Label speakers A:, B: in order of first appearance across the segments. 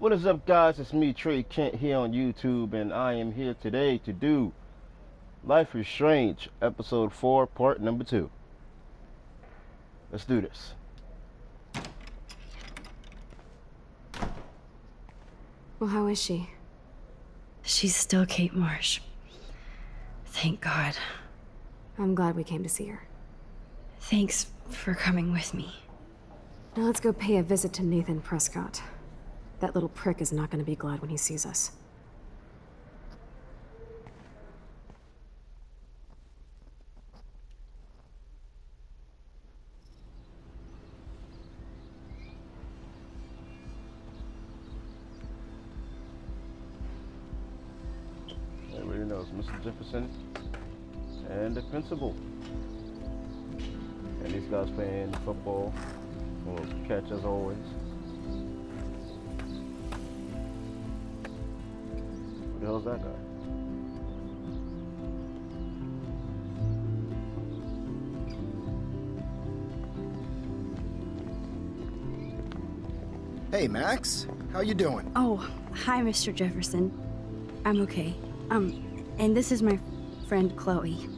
A: What is up, guys? It's me, Trey Kent, here on YouTube, and I am here today to do Life is Strange, Episode 4, Part Number 2. Let's do this.
B: Well, how is she?
C: She's still Kate Marsh. Thank God.
B: I'm glad we came to see her.
C: Thanks for coming with me.
B: Now let's go pay a visit to Nathan Prescott. That little prick is not going to be glad when he sees us.
A: Everybody knows Mr. Jefferson and the principal. And these guys playing football. Will catch as always. The hell's that guy?
D: Hey, Max. How you doing?
C: Oh, hi, Mr. Jefferson. I'm okay. Um, and this is my friend Chloe.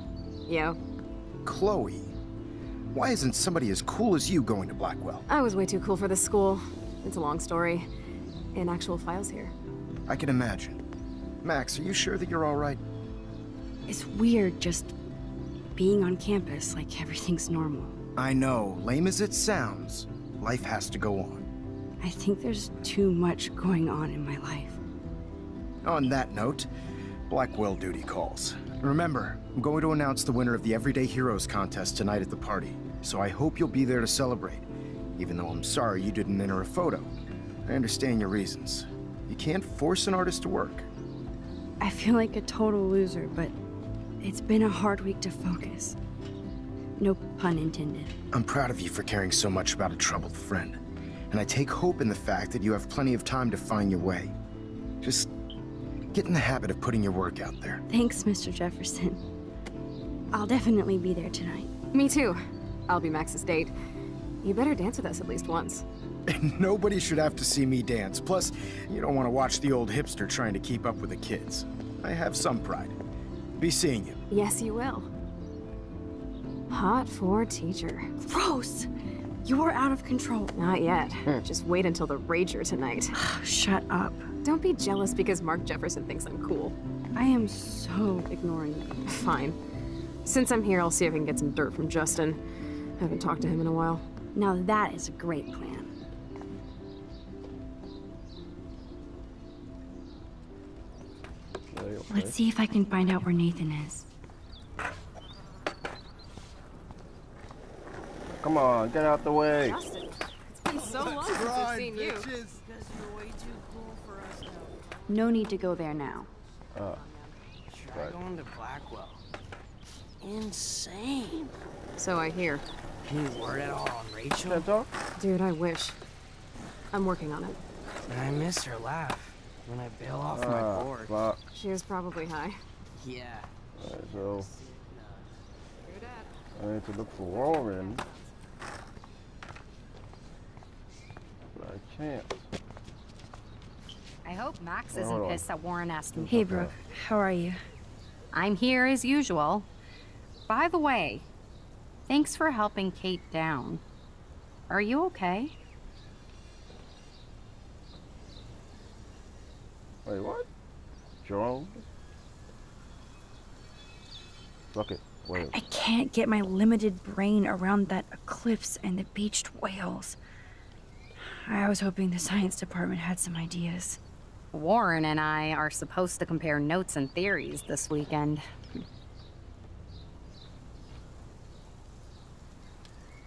B: Yo,
D: Chloe. Why isn't somebody as cool as you going to Blackwell?
B: I was way too cool for this school. It's a long story. In actual files here.
D: I can imagine. Max, are you sure that you're all right?
C: It's weird just being on campus like everything's normal.
D: I know, lame as it sounds, life has to go on.
C: I think there's too much going on in my life.
D: On that note, Blackwell duty calls. Remember, I'm going to announce the winner of the Everyday Heroes contest tonight at the party, so I hope you'll be there to celebrate, even though I'm sorry you didn't enter a photo. I understand your reasons. You can't force an artist to work.
C: I feel like a total loser, but it's been a hard week to focus. No pun intended.
D: I'm proud of you for caring so much about a troubled friend. And I take hope in the fact that you have plenty of time to find your way. Just get in the habit of putting your work out there.
C: Thanks, Mr. Jefferson. I'll definitely be there tonight.
B: Me too. I'll be Max's date. You better dance with us at least once.
D: Nobody should have to see me dance. Plus, you don't want to watch the old hipster trying to keep up with the kids. I have some pride. Be seeing you.
B: Yes, you will. Hot for teacher.
C: Gross! You're out of control.
B: Not yet. Hmm. Just wait until the rager tonight.
C: Shut up.
B: Don't be jealous because Mark Jefferson thinks I'm cool.
C: I am so ignoring you.
B: Fine. Since I'm here, I'll see if I can get some dirt from Justin. I Haven't talked to him in a while.
C: Now that is a great plan.
A: Okay, okay.
C: Let's see if I can find out where Nathan is.
A: Come on, get out the way.
B: Justin, it's been so long since I've seen you.
C: No need to go there now.
A: Uh,
E: Try
A: Right.
E: going to Blackwell. Insane.
B: So I hear.
E: Any word at all on Rachel?
A: can I talk?
B: Dude, I wish. I'm working on it.
E: And I miss her laugh when I bail off my
A: Ah,
E: board.
A: fuck.
B: She was probably high.
E: Yeah.
A: Alright, so
B: True.
A: I need to look for Warren. But I can't.
F: I hope Max
A: Well,
F: isn't
A: hold
F: pissed that Warren asked me.
C: Hey, Brooke. How are you?
F: I'm here as usual. By the way, thanks for helping Kate down. Are you okay?
A: Wait, what? Jerome? Fuck it. Wait.
C: I can't get my limited brain around that eclipse and the beached whales. I was hoping the science department had some ideas.
F: Warren and I are supposed to compare notes and theories this weekend.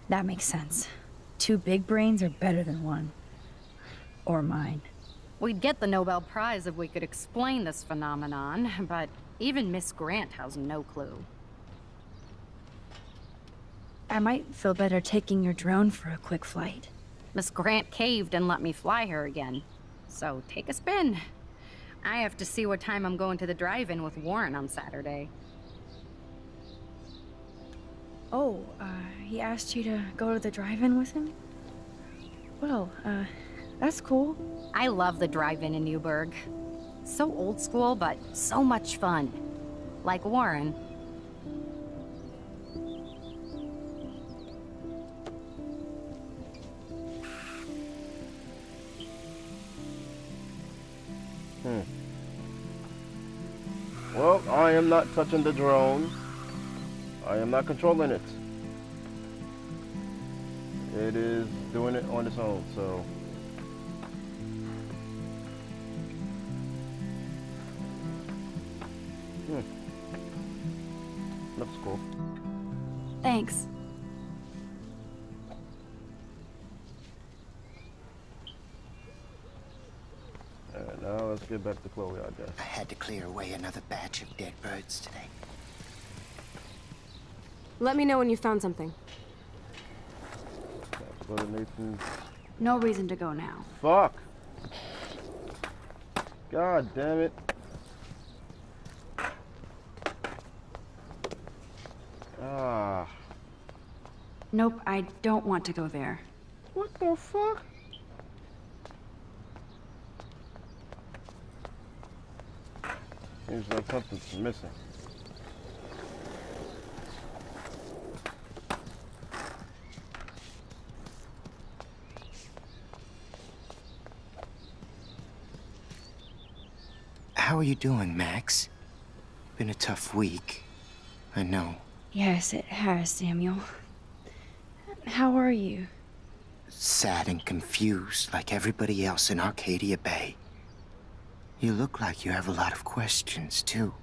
C: That makes sense. Two big brains are better than one. Or mine.
F: We'd get the Nobel Prize if we could explain this phenomenon, but even Miss Grant has no clue.
C: I might feel better taking your drone for a quick flight.
F: Miss Grant caved and let me fly her again. So take a spin. I have to see what time I'm going to the drive-in with Warren on Saturday.
C: Oh, uh, he asked you to go to the drive-in with him? Well, uh, that's cool.
F: I love the drive-in in Newberg. So old school, but so much fun. Like Warren.
A: Hmm. Well, I am not touching the drone. I am not controlling it. It is doing it on its own, so. Hmm. Looks cool.
C: Thanks.
A: Alright, now let's get back to Chloe, I guess.
G: I had to clear away another batch of dead birds today.
H: Let me know when you found something.
A: Let's go to Nathan's.
C: No reason to go now.
A: Fuck! God damn it. Ah.
C: Nope, I don't want to go there.
A: What the fuck? Seems like something's missing.
G: You doing, Max? Been a tough week. I know.
C: Yes, it has, Samuel. How are you?
G: Sad and confused like everybody else in Arcadia Bay. You look like you have a lot of questions, too.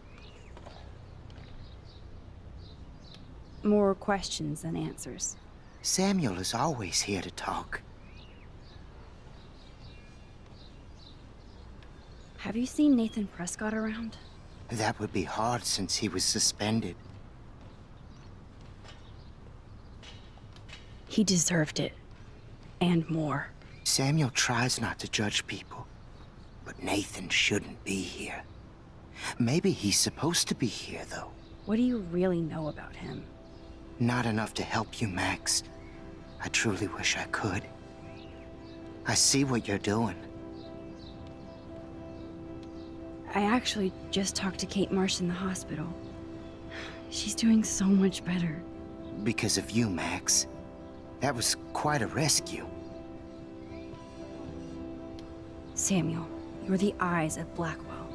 C: More questions than answers.
G: Samuel is always here to talk.
C: Have you seen Nathan Prescott around?
G: That would be hard since he was suspended.
C: He deserved it. And more.
G: Samuel tries not to judge people. But Nathan shouldn't be here. Maybe he's supposed to be here, though.
C: What do you really know about him?
G: Not enough to help you, Max. I truly wish I could. I see what you're doing.
C: I actually just talked to Kate Marsh in the hospital. She's doing so much better.
G: Because of you, Max. That was quite a rescue.
C: Samuel, you're the eyes of Blackwell.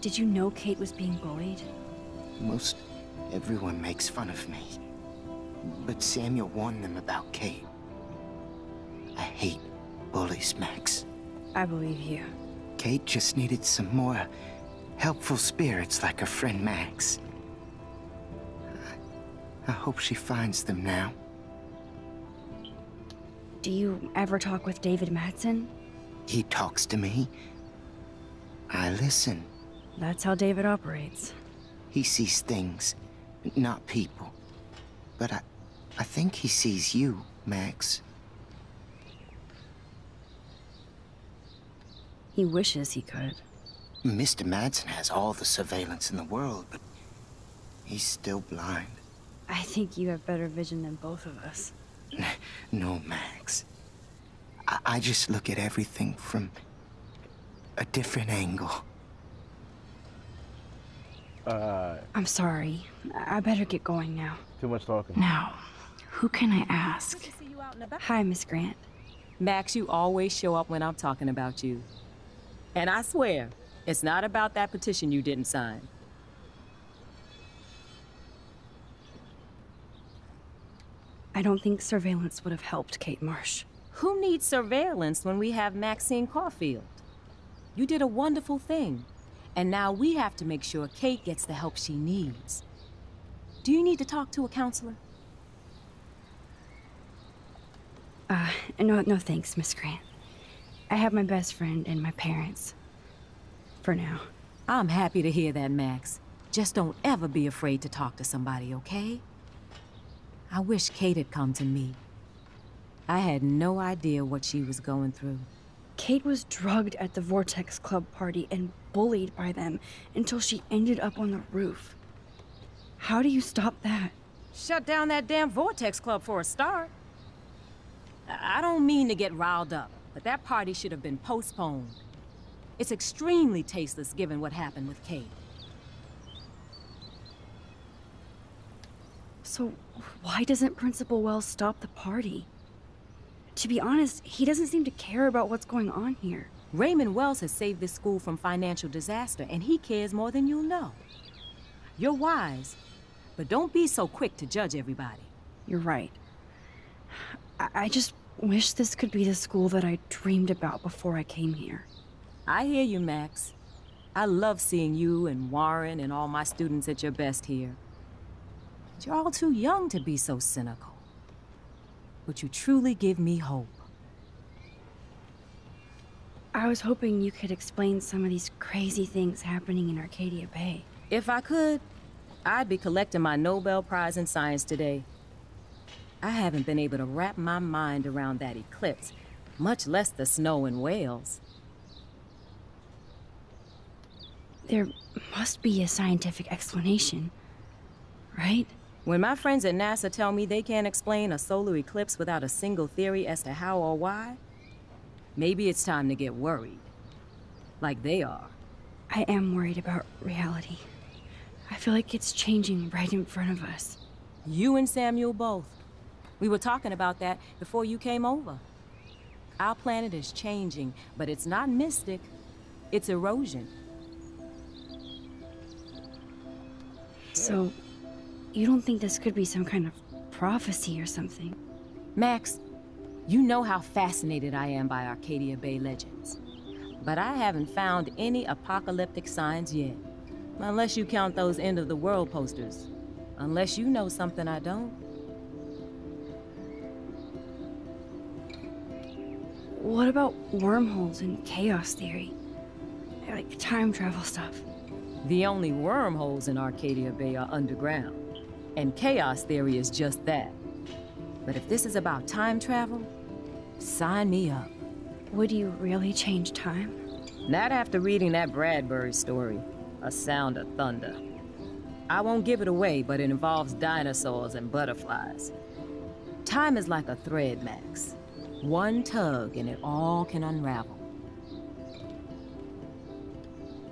C: Did you know Kate was being bullied?
G: Most everyone makes fun of me. But Samuel warned them about Kate. I hate bullies, Max.
C: I believe you.
G: Kate just needed some more helpful spirits like her friend Max. I hope she finds them now.
C: Do you ever talk with David Madsen?
G: He talks to me. I listen.
C: That's how David operates.
G: He sees things, not people. But I, I think he sees you, Max.
C: He wishes he could.
G: Mr. Madsen has all the surveillance in the world, but he's still blind.
C: I think you have better vision than both of us.
G: No, Max. I, I just look at everything from a different angle.
A: Uh,
C: I'm sorry. I better get going now.
A: too much talking.
C: Now, who can I ask? Hi, Miss Grant.
I: Max, you always show up when I'm talking about you. And I swear, it's not about that petition you didn't sign.
C: I don't think surveillance would have helped Kate Marsh.
I: Who needs surveillance when we have Maxine Caulfield? You did a wonderful thing. And now we have to make sure Kate gets the help she needs. Do you need to talk to a counselor?
C: Uh, no, no thanks, Miss Grant. I have my best friend and my parents. For now.
I: I'm happy to hear that, Max. Just don't ever be afraid to talk to somebody, okay? I wish Kate had come to me. I had no idea what she was going through.
C: Kate was drugged at the Vortex Club party and bullied by them until she ended up on the roof. How do you stop that?
I: Shut down that damn Vortex Club for a start. I don't mean to get riled up, but that party should have been postponed. It's extremely tasteless given what happened with Kate.
C: So, why doesn't Principal Wells stop the party? To be honest, he doesn't seem to care about what's going on here.
I: Raymond Wells has saved this school from financial disaster, and he cares more than you'll know. You're wise, but don't be so quick to judge everybody.
C: You're right. I, I just wish this could be the school that I dreamed about before I came here.
I: I hear you, Max. I love seeing you and Warren and all my students at your best here. But you're all too young to be so cynical. But you truly give me hope.
C: I was hoping you could explain some of these crazy things happening in Arcadia Bay.
I: If I could, I'd be collecting my Nobel Prize in Science today. I haven't been able to wrap my mind around that eclipse, much less the snow in Wales.
C: There must be a scientific explanation, right?
I: When my friends at NASA tell me they can't explain a solar eclipse without a single theory as to how or why, maybe it's time to get worried. Like they are.
C: I am worried about reality. I feel like it's changing right in front of us.
I: You and Samuel both. We were talking about that before you came over. Our planet is changing, but it's not mystic. It's erosion.
C: So, you don't think this could be some kind of prophecy or something?
I: Max, you know how fascinated I am by Arcadia Bay legends. But I haven't found any apocalyptic signs yet. Unless you count those end of the world posters. Unless you know something I don't.
C: What about wormholes and chaos theory? Like time travel stuff.
I: The only wormholes in Arcadia Bay are underground. And chaos theory is just that. But if this is about time travel, sign me up.
C: Would you really change time?
I: Not after reading that Bradbury story, A Sound of Thunder. I won't give it away, but it involves dinosaurs and butterflies. Time is like a thread, Max. One tug and it all can unravel.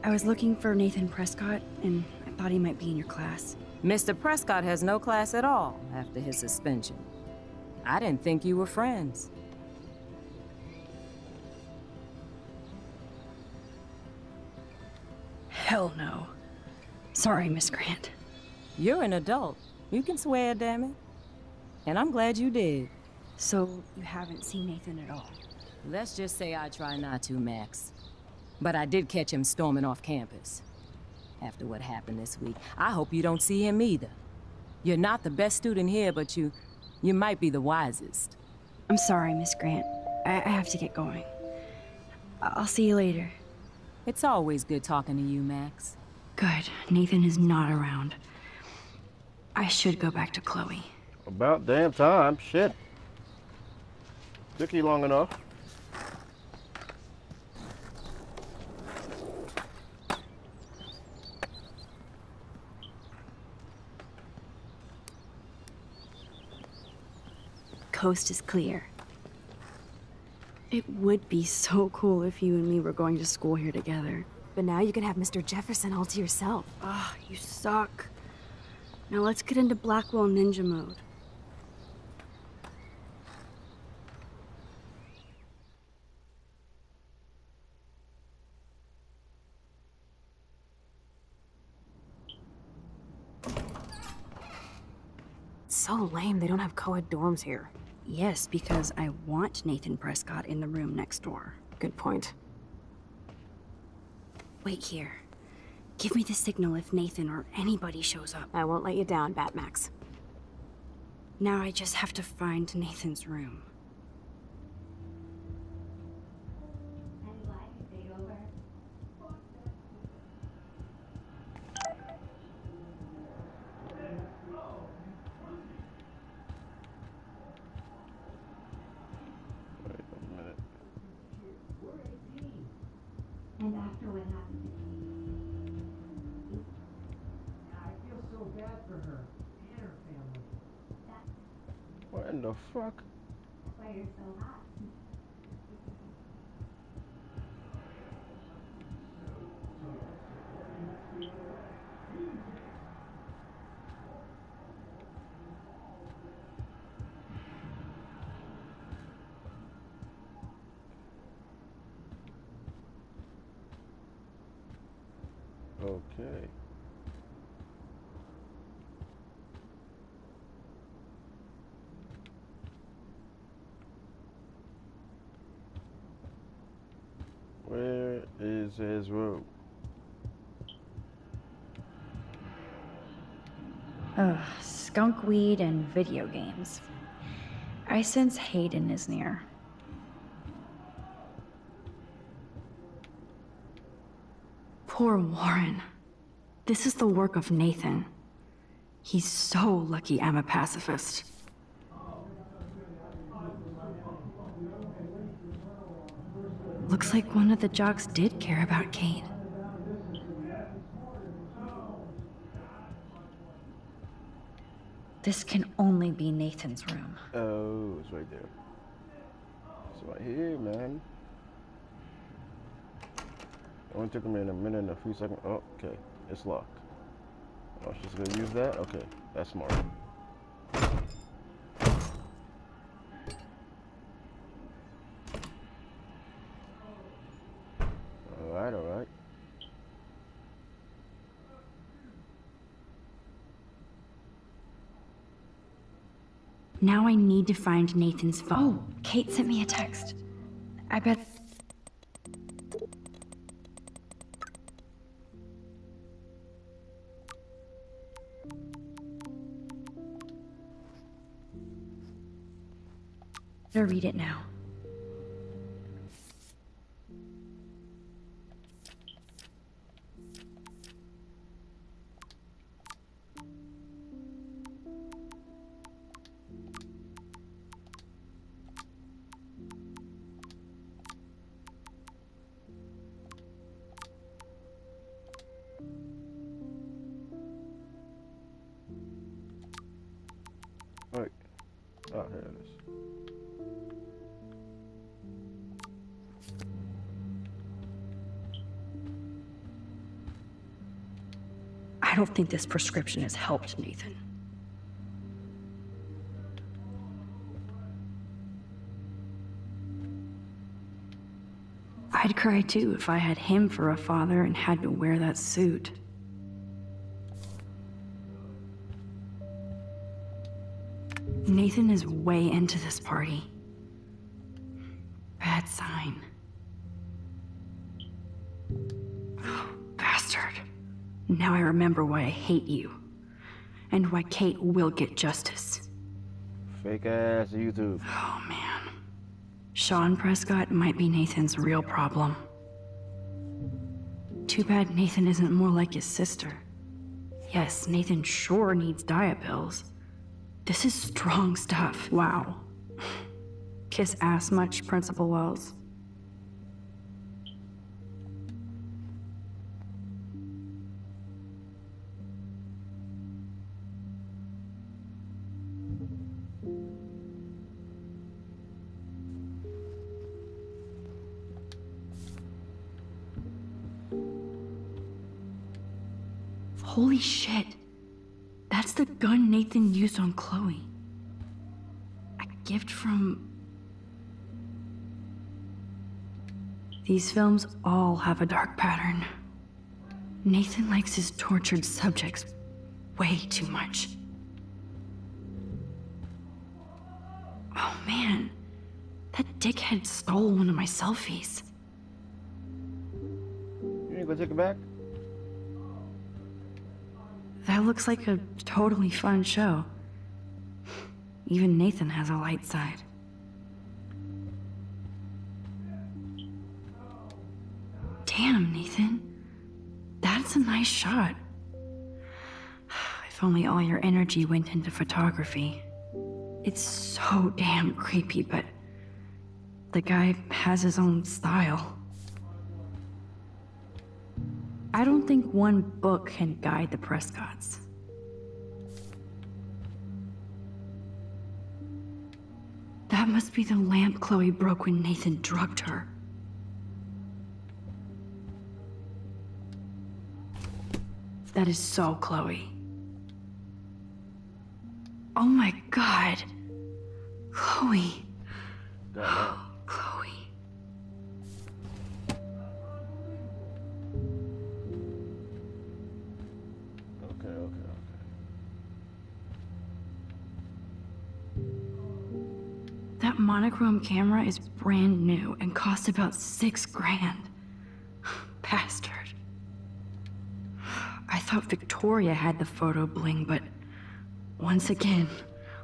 C: I was looking for Nathan Prescott, and I thought he might be in your class.
I: Mr. Prescott has no class at all after his suspension. I didn't think you were friends.
C: Hell no. Sorry, Miss Grant.
I: You're an adult. You can swear, damn it. And I'm glad you did.
C: So, you haven't seen Nathan at all?
I: Let's just say I try not to, Max. But I did catch him storming off campus. After what happened this week, I hope you don't see him either. You're not the best student here, but you... you might be the wisest.
C: I'm sorry, Miss Grant. I, I have to get going. I- I'll see you later.
I: It's always good talking to you, Max.
C: Good. Nathan is not around. I should go back to Chloe.
A: About damn time. Shit. Took you long enough.
C: Coast is clear. It would be so cool if you and me were going to school here together.
H: But now you can have Mr. Jefferson all to yourself.
C: Ah, you suck. Now let's get into Blackwell Ninja mode.
H: So lame they don't have co-ed dorms here.
C: Yes, because I want Nathan Prescott in the room next door.
H: Good point.
C: Wait here. Give me the signal if Nathan or anybody shows up.
H: I won't let you down, Batmax.
C: Now I just have to find Nathan's room.
J: Why you're so hot.
A: Okay. Where is his room?
K: Ugh, skunk weed and video games. I sense Hayden is near.
C: Poor Warren. This is the work of Nathan. He's so lucky I'm a pacifist. Looks like one of the jocks did care about Kate.
K: This can only be Nathan's room.
A: Oh, it's right there. It's right here, man. It only took me in a minute and a few seconds. Oh, okay. It's locked. Oh, she's gonna use that? Okay. That's smart. Alright, alright.
C: Now I need to find Nathan's phone.
K: Oh, Kate sent me a text. I bet. To read it now. Don't think this prescription has helped Nathan.
C: I'd cry too if I had him for a father and had to wear that suit. Nathan is way into this party. Now I remember why I hate you. And why Kate will get justice.
A: Fake ass YouTube.
C: Oh man. Sean Prescott might be Nathan's real problem. Too bad Nathan isn't more like his sister. Yes, Nathan sure needs diet pills. This is strong stuff. Wow. Kiss ass much, Principal Wells. Holy shit. That's the gun Nathan used on Chloe. A gift from. These films all have a dark pattern. Nathan likes his tortured subjects way too much. Oh man, that dickhead stole one of my selfies.
A: You ain't gonna take it back?
C: Looks like a totally fun show. Even Nathan has a light side. Damn, Nathan. That's a nice shot. If only all your energy went into photography. It's so damn creepy, but the guy has his own style. I don't think one book can guide the Prescotts. That must be the lamp Chloe broke when Nathan drugged her. That is so Chloe. Oh my god. Chloe. Monochrome camera is brand new and costs about six grand. Bastard. I thought Victoria had the photo bling, but once again,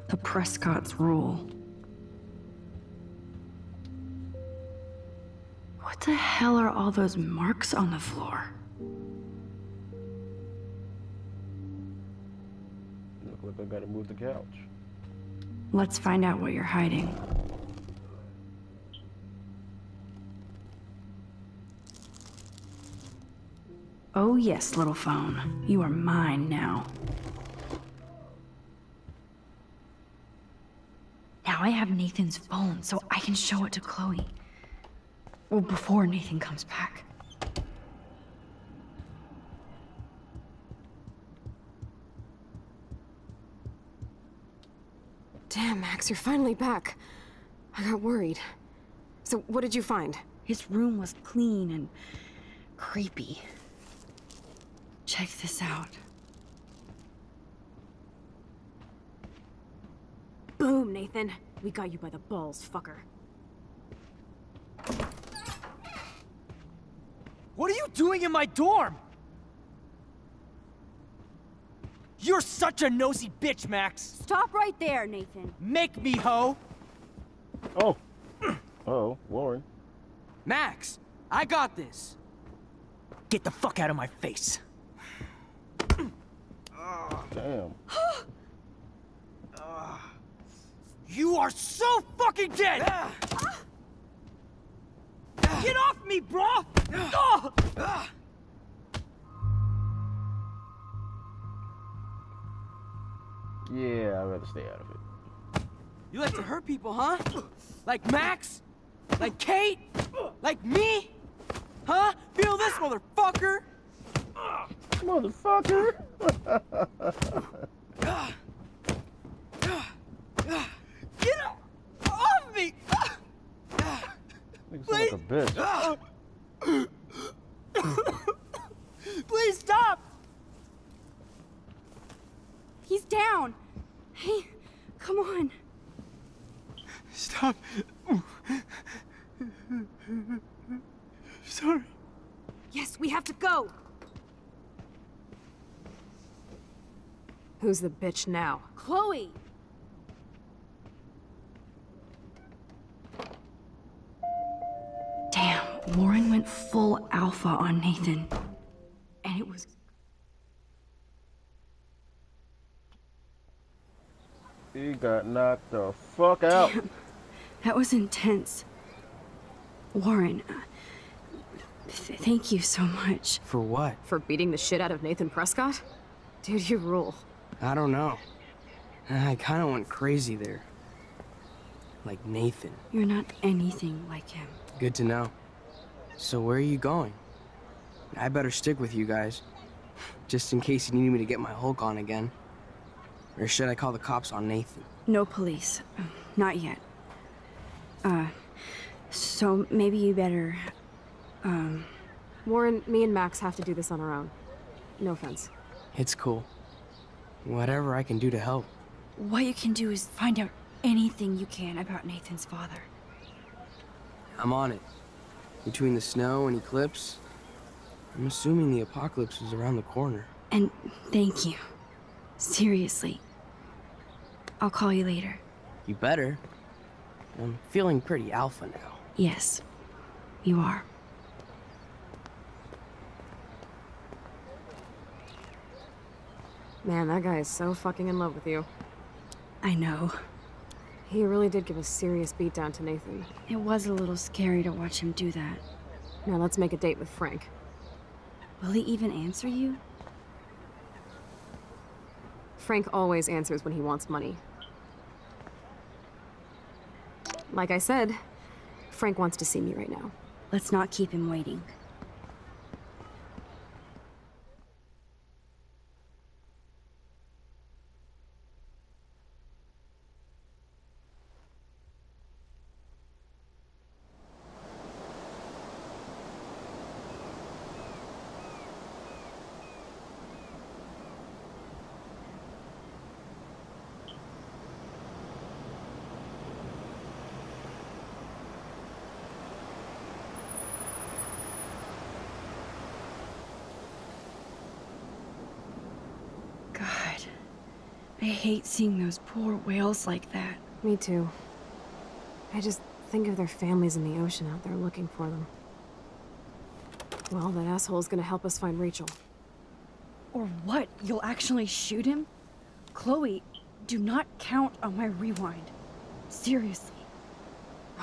C: the Prescotts rule. What the hell are all those marks on the floor?
A: Look like I gotta move the couch.
C: Let's find out what you're hiding. Oh, yes, little phone. You are mine now. Now I have Nathan's phone, so I can show it to Chloe. Well, before Nathan comes back.
B: Damn, Max, you're finally back. I got worried. So, what did you find?
C: His room was clean and creepy. Check this out.
B: Boom, Nathan. We got you by the balls, fucker.
E: What are you doing in my dorm? You're such a nosy bitch, Max.
L: Stop right there, Nathan.
E: Make me, ho.
A: Oh. Oh, Warren.
E: Max, I got this. Get the fuck out of my face.
A: Damn.
E: You are so fucking dead! Get off me, bro! Oh!
A: Yeah, I'd rather stay out of it.
E: You like to hurt people, huh? Like Max? Like Kate? Like me? Huh? Feel this, motherfucker? Ah.
A: Motherfucker!
E: Get off me!
A: Nigga sound like a bitch.
E: Please stop!
L: He's down. Hey, come on.
E: Stop. Sorry.
B: Yes, we have to go. Who's the bitch now?
L: Chloe.
C: Damn, Warren went full alpha on Nathan. And it was
A: He got knocked the fuck out.
C: Damn, That was intense. Warren, uh, th- thank you so much.
E: For what?
B: For beating the shit out of Nathan Prescott? Dude, you rule.
E: I don't know. I kind of went crazy there. Like Nathan.
C: You're not anything like him.
E: Good to know. So where are you going? I better stick with you guys. Just in case you need me to get my Hulk on again. Or should I call the cops on Nathan?
C: No police. Not yet. Uh, so maybe you better, um,
B: Warren, me and Max have to do this on our own. No offense.
E: It's cool. Whatever I can do to help.
C: what you can do is find out anything you can about Nathan's father.
E: I'm on it. Between the snow and eclipse, I'm assuming the apocalypse is around the corner.
C: And thank you. Seriously. I'll call you later.
E: You better. I'm feeling pretty alpha now.
C: Yes, you are.
B: Man, that guy is so fucking in love with you.
C: I know.
B: He really did give a serious beatdown to Nathan.
C: It was a little scary to watch him do that.
B: Now let's make a date with Frank.
C: Will he even answer you?
B: Frank always answers when he wants money. Like I said, Frank wants to see me right now.
C: Let's not keep him waiting. I hate seeing those poor whales like that.
B: Me too. I just think of their families in the ocean out there looking for them. Well, that asshole's gonna help us find Rachel.
C: Or what? You'll actually shoot him? Chloe, do not count on my rewind. Seriously.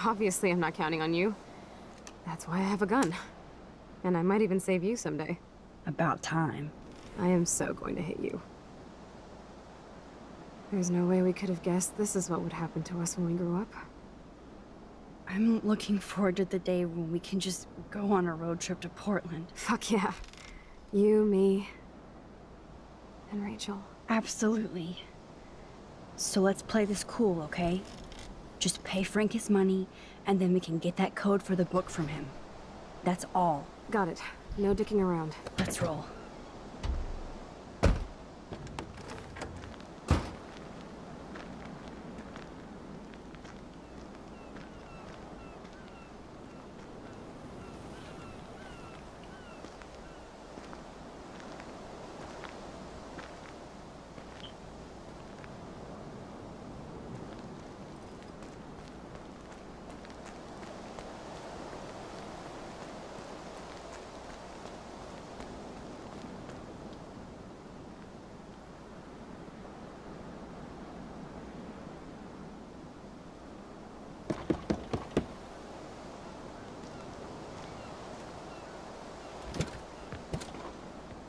B: Obviously, I'm not counting on you. That's why I have a gun. And I might even save you someday.
C: About time.
B: I am so going to hit you. There's no way we could have guessed this is what would happen to us when we grew up.
C: I'm looking forward to the day when we can just go on a road trip to Portland.
B: Fuck yeah. You, me, and Rachel.
C: Absolutely. So let's play this cool, okay? Just pay Frank his money, and then we can get that code for the book from him. That's all.
B: Got it. No dicking around.
C: Let's roll.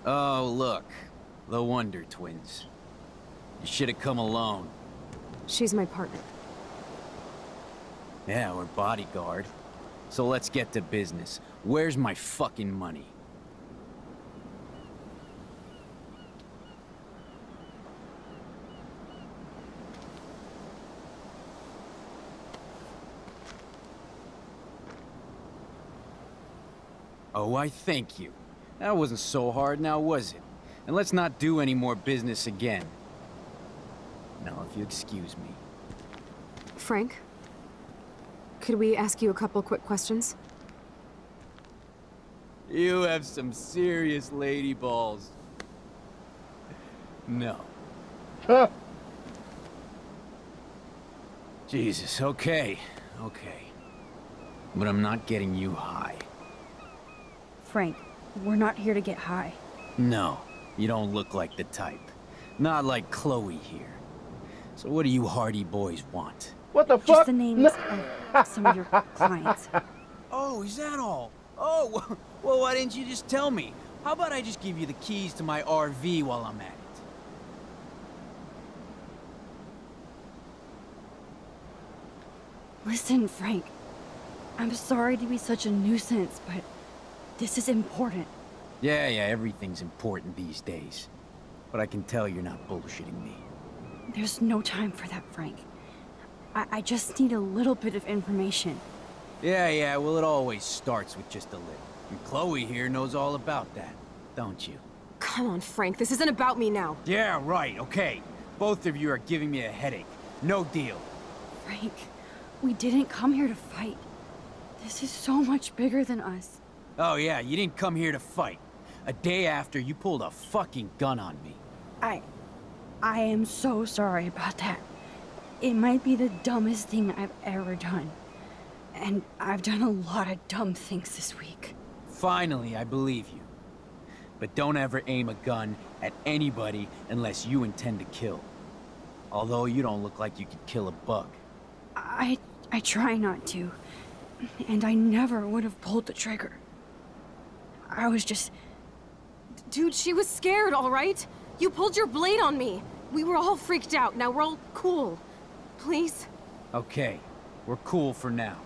L: Oh, look. The Wonder Twins. You should have come alone.
B: She's my partner.
L: Yeah, we're bodyguard. So let's get to business. Where's my fucking money? Oh, I thank you. That wasn't so hard now, was it? And let's not do any more business again. Now, if you excuse me.
B: Frank? Could we ask you a couple quick questions?
L: You have some serious lady balls. No.
A: Huh.
L: Jesus, okay. Okay. But I'm not getting you high.
C: Frank, we're not here to get high.
L: No, you don't look like the type. Not like Chloe here. So what do you hardy boys want?
A: What the fuck?
C: Just the names of some of your clients.
L: Oh, is that all? Oh, well, why didn't you just tell me? How about I just give you the keys to my RV while I'm at it?
C: Listen, Frank. I'm sorry to be such a nuisance, but this is important.
L: Yeah, yeah, everything's important these days. But I can tell you're not bullshitting me.
C: There's no time for that, Frank. I, I just need a little bit of information.
L: Yeah, yeah, well, it always starts with just a little. And Chloe here knows all about that, don't you?
B: Come on, Frank. This isn't about me now.
L: Yeah, right, okay. Both of you are giving me a headache. No deal.
C: Frank, we didn't come here to fight. This is so much bigger than us.
L: Oh yeah, you didn't come here to fight. A day after, you pulled a fucking gun on me.
C: I... I am so sorry about that. It might be the dumbest thing I've ever done. And I've done a lot of dumb things this week.
L: Finally, I believe you. But don't ever aim a gun at anybody unless you intend to kill. Although you don't look like you could kill a bug.
C: I... I try not to. And I never would have pulled the trigger. I was just...
B: Dude, she was scared, all right? You pulled your blade on me. We were all freaked out. Now we're all cool. Please?
L: Okay, we're cool for now.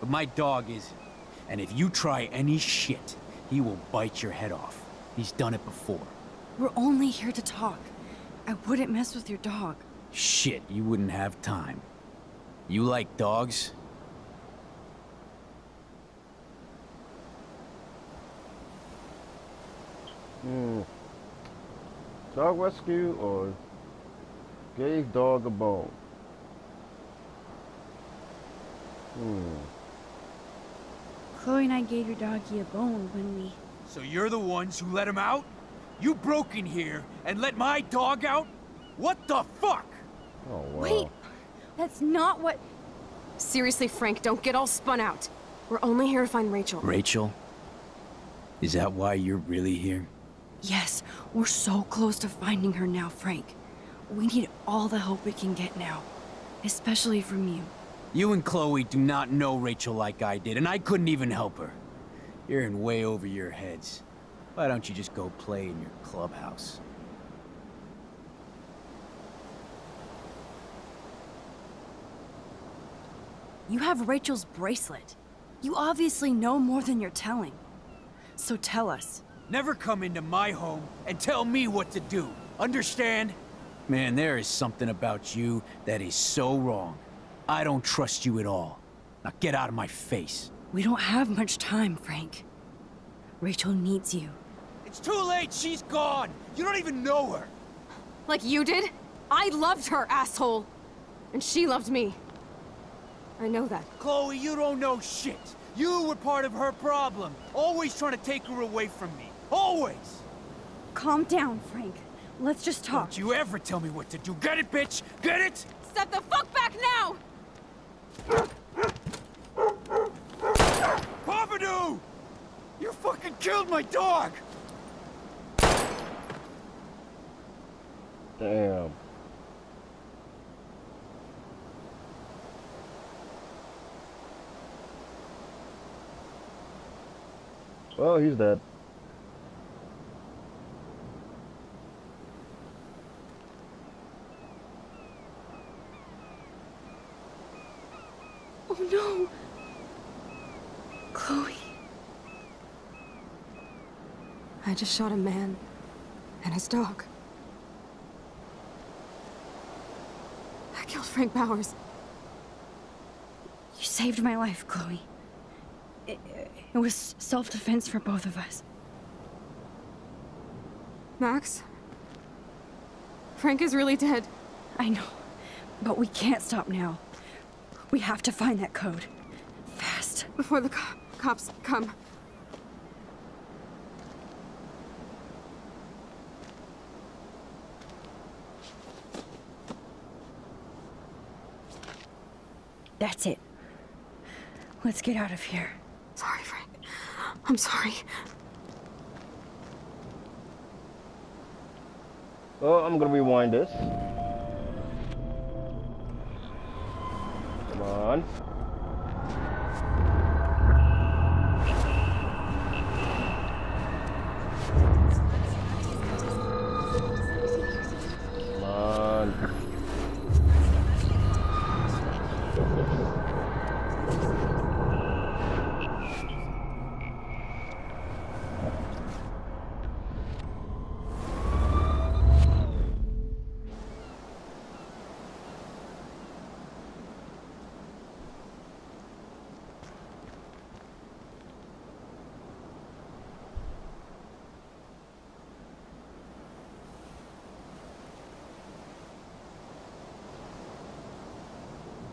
L: But my dog isn't. And if you try any shit, he will bite your head off. He's done it before.
C: We're only here to talk. I wouldn't mess with your dog.
L: Shit, you wouldn't have time. You like dogs?
A: Hmm. Dog rescue or gave dog a bone? Hmm.
C: Chloe and I gave your doggy a bone when we...
L: So you're the ones who let him out? You broke in here and let my dog out? What the fuck?
A: Oh, wow.
C: Wait, that's not what.
B: Seriously, Frank, don't get all spun out. We're only here to find Rachel.
L: Rachel? Is that why you're really here?
C: Yes, we're so close to finding her now, Frank. We need all the help we can get now, especially from you.
L: You and Chloe do not know Rachel like I did, and I couldn't even help her. You're in way over your heads. Why don't you just go play in your clubhouse?
C: You have Rachel's bracelet. You obviously know more than you're telling. So tell us.
L: Never come into my home and tell me what to do. Understand? Man, there is something about you that is so wrong. I don't trust you at all. Now get out of my face.
C: We don't have much time, Frank. Rachel needs you.
L: It's too late. She's gone. You don't even know her.
B: Like you did? I loved her, asshole! And she loved me. I know that.
L: Chloe, you don't know shit. You were part of her problem. Always trying to take her away from me. Always!
C: Calm down, Frank. Let's just talk.
L: Don't you ever tell me what to do. Get it, bitch? Get it?
B: Step the fuck back now!
L: Pompidou! You fucking killed my dog!
A: Damn. Well, he's dead.
C: Oh no! Chloe.
B: I just shot a man and his dog. I killed Frank Bowers.
C: You saved my life, Chloe. It, it was self-defense for both of us.
B: Max? Frank is really dead.
C: I know, but we can't stop now. We have to find that code. Fast.
B: Before the co cops come.
C: That's it. Let's get out of here.
B: Sorry, Frank. I'm sorry.
A: Well, I'm gonna rewind this. On.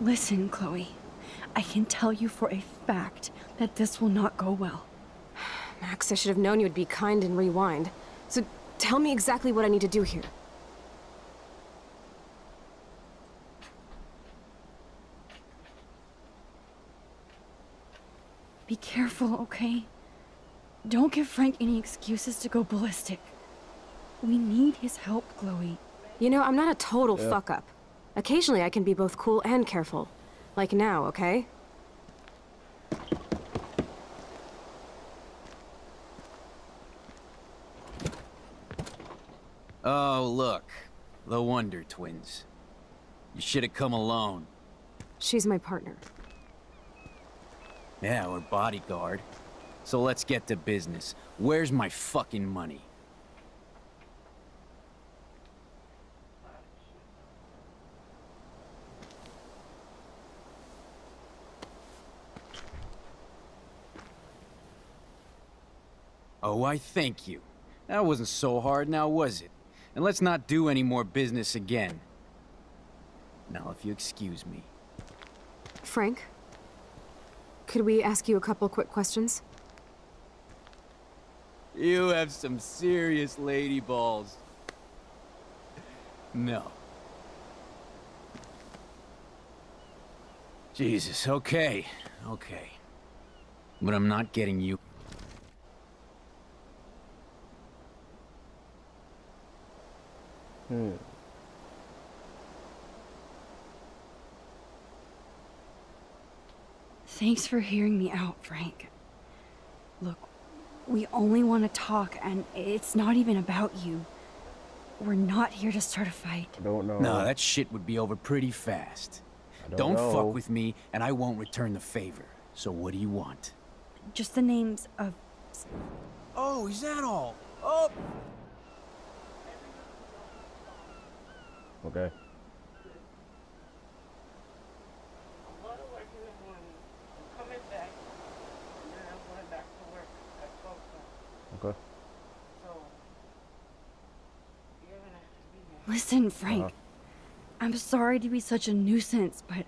C: Listen, Chloe. I can tell you for a fact that this will not go well.
B: Max, I should have known you would be kind and rewind. So tell me exactly what I need to do here.
C: Be careful, okay? Don't give Frank any excuses to go ballistic. We need his help, Chloe.
B: You know, I'm not a total
A: Yeah.
B: fuck up. Occasionally I can be both cool and careful. Like now, okay?
L: Oh, look. The Wonder Twins. You should have come alone.
B: She's my partner.
L: Yeah, or bodyguard. So let's get to business. Where's my fucking money? Oh, I thank you. That wasn't so hard now, was it? And let's not do any more business again. Now, if you excuse me.
B: Frank? Could we ask you a couple quick questions?
L: You have some serious lady balls. No. Jesus, okay, okay. But I'm not getting you.
A: Hmm.
C: Thanks for hearing me out, Frank. Look, we only want to talk, and it's not even about you. We're not here to start a fight.
A: I don't know.
L: No, that shit would be over pretty fast.
A: I
L: Don't,
A: know.
L: fuck with me, and I won't return the favor. So what do you want?
C: Just the names of.
L: Oh, is that all? Oh!
A: Okay. Okay.
C: Listen, Frank.
A: Uh-huh.
C: I'm sorry to be such a nuisance, but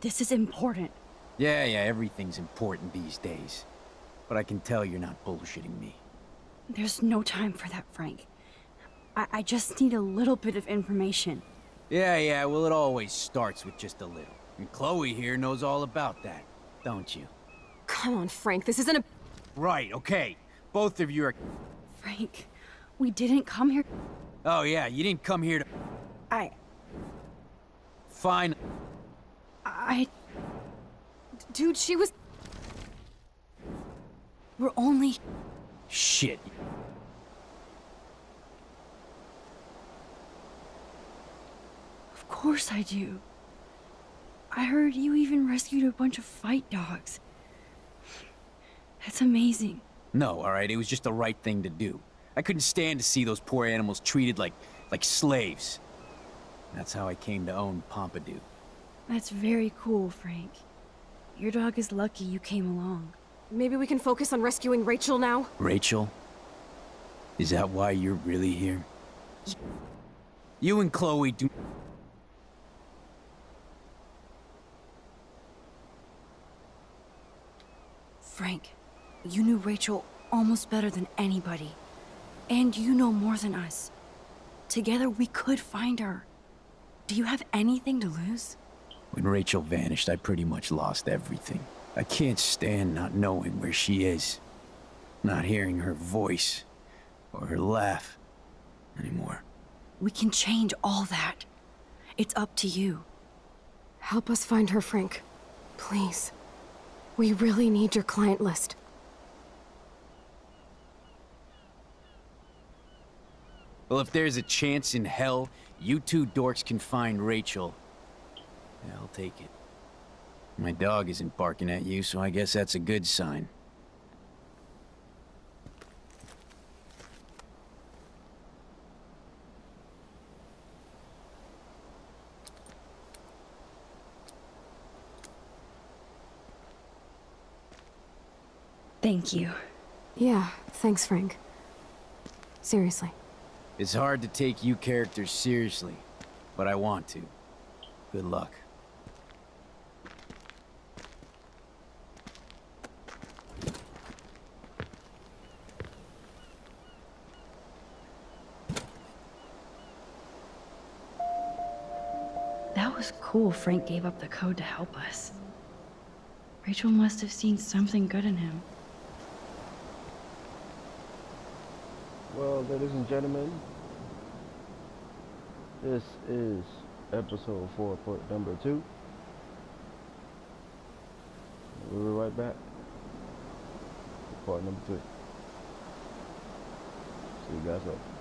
C: this is important.
L: Yeah, yeah, everything's important these days. But I can tell you're not bullshitting me.
C: There's no time for that, Frank. I, I just need a little bit of information.
L: Yeah, yeah, well, it always starts with just a little. And Chloe here knows all about that, don't you?
B: Come on, Frank, this isn't a...
L: Right, okay. Both of you are...
C: Frank, we didn't come here.
L: Oh, yeah, you didn't come here to...
C: I.
L: Fine.
C: I.
B: Dude, she was...
C: We're only.
L: Shit.
C: Of course I do. I heard you even rescued a bunch of fight dogs. That's amazing.
L: No, alright, it was just the right thing to do. I couldn't stand to see those poor animals treated like... like slaves. That's how I came to own Pompidou.
C: That's very cool, Frank. Your dog is lucky you came along.
B: Maybe we can focus on rescuing Rachel now?
L: Rachel? Is that why you're really here? You and Chloe do...
C: Frank, you knew Rachel almost better than anybody. And you know more than us. Together we could find her. Do you have anything to lose?
L: When Rachel vanished, I pretty much lost everything. I can't stand not knowing where she is. Not hearing her voice or her laugh anymore.
C: We can change all that. It's up to you.
B: Help us find her, Frank. Please. We really need your client list.
L: Well, if there's a chance in hell, you two dorks can find Rachel. I'll take it. My dog isn't barking at you, so I guess that's a good sign.
C: Thank you.
B: Yeah, thanks, Frank. Seriously.
L: It's hard to take you characters seriously, but I want to. Good luck.
H: That was cool Frank gave up the code to help us. Rachel must have seen something good in him.
A: Well, ladies and gentlemen, this is episode four, part number two. We'll be right back. Part number three. See you guys later.